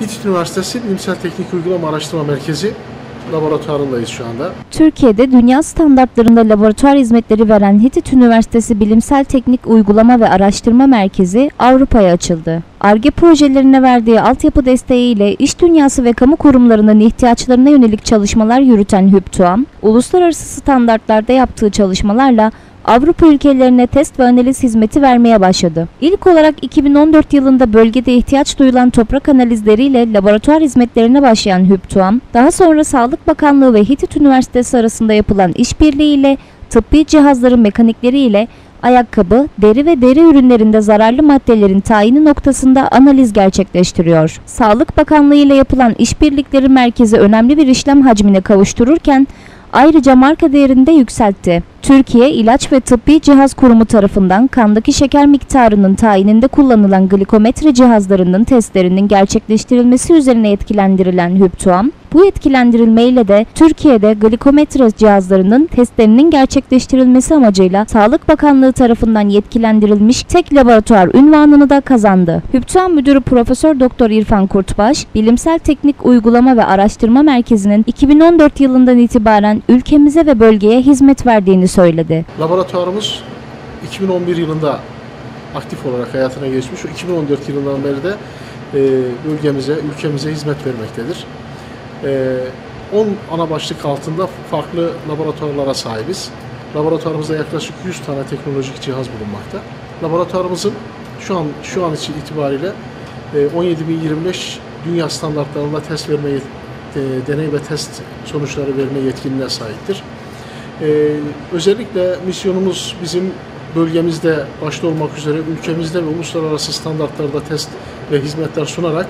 İTÜ Üniversitesi Bilimsel Teknik Uygulama Araştırma Merkezi laboratuvarındayız şu anda. Türkiye'de dünya standartlarında laboratuvar hizmetleri veren Hitit Üniversitesi Bilimsel Teknik Uygulama ve Araştırma Merkezi Avrupa'ya açıldı. ARGE projelerine verdiği altyapı desteğiyle iş dünyası ve kamu kurumlarının ihtiyaçlarına yönelik çalışmalar yürüten HÜPTUAM, uluslararası standartlarda yaptığı çalışmalarla Avrupa ülkelerine test ve analiz hizmeti vermeye başladı. İlk olarak 2014 yılında bölgede ihtiyaç duyulan toprak analizleriyle laboratuvar hizmetlerine başlayan HÜPTUAM, daha sonra Sağlık Bakanlığı ve Hitit Üniversitesi arasında yapılan işbirliğiyle tıbbi cihazların mekanikleri ile ayakkabı, deri ve deri ürünlerinde zararlı maddelerin tayini noktasında analiz gerçekleştiriyor. Sağlık Bakanlığı ile yapılan işbirlikleri merkezi önemli bir işlem hacmine kavuştururken ayrıca marka değerini de yükseltti. Türkiye İlaç ve Tıbbi Cihaz Kurumu tarafından kandaki şeker miktarının tayininde kullanılan glikometre cihazlarının testlerinin gerçekleştirilmesi üzerine yetkilendirilen HÜPTUAM, bu yetkilendirilmeyle de Türkiye'de glikometre cihazlarının testlerinin gerçekleştirilmesi amacıyla Sağlık Bakanlığı tarafından yetkilendirilmiş tek laboratuvar ünvanını da kazandı. HÜPTUAM Müdürü Profesör Doktor İrfan Kurtbaş, Bilimsel Teknik Uygulama ve Araştırma Merkezi'nin 2014 yılından itibaren ülkemize ve bölgeye hizmet verdiğini söyledi. Laboratuvarımız 2011 yılında aktif olarak hayatına geçmiş. O 2014 yılından beri de e, bölgemize, ülkemize hizmet vermektedir. E, 10 ana başlık altında farklı laboratuvarlara sahibiz. Laboratuvarımızda yaklaşık 100 tane teknolojik cihaz bulunmakta. Laboratuvarımızın şu an şu an için itibariyle e, 17025 dünya standartlarında test verme e, deney ve test sonuçları verme yetkinliğine sahiptir. Ee, özellikle misyonumuz bizim bölgemizde başta olmak üzere ülkemizde ve uluslararası standartlarda test ve hizmetler sunarak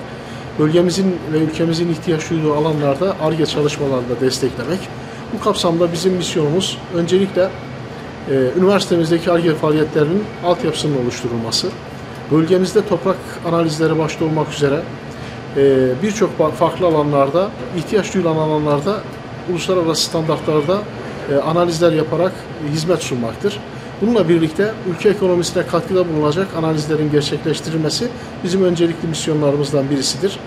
bölgemizin ve ülkemizin ihtiyaç duyduğu alanlarda ARGE çalışmalarında desteklemek. Bu kapsamda bizim misyonumuz öncelikle e, üniversitemizdeki ARGE faaliyetlerinin altyapısının oluşturulması, bölgemizde toprak analizleri başta olmak üzere e, birçok fa- farklı alanlarda, ihtiyaç duyulan alanlarda uluslararası standartlarda analizler yaparak e, hizmet sunmaktır. Bununla birlikte ülke ekonomisine katkıda bulunacak analizlerin gerçekleştirilmesi bizim öncelikli misyonlarımızdan birisidir.